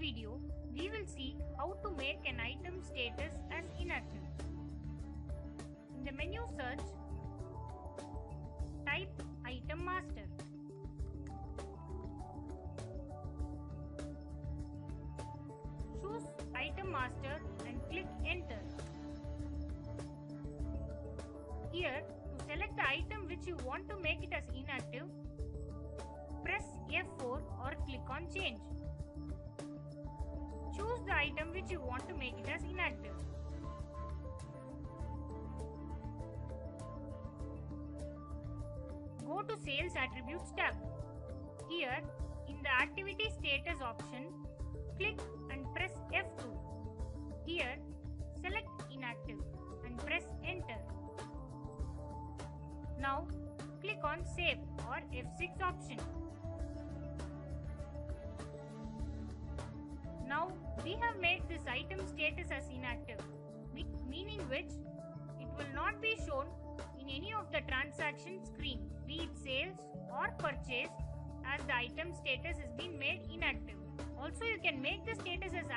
video, we will see how to make an item status as inactive. In the menu search, type item master. Choose item master and click enter. Here, to select the item which you want to make it as inactive, press F4 or click on change. Item which you want to make it as inactive. Go to Sales Attributes tab. Here, in the Activity Status option, click and press F2. Here, select Inactive and press Enter. Now, click on Save or F6 option. We have made this item status as inactive, meaning which it will not be shown in any of the transaction screen, be it sales or purchase as the item status has been made inactive. Also, you can make the status as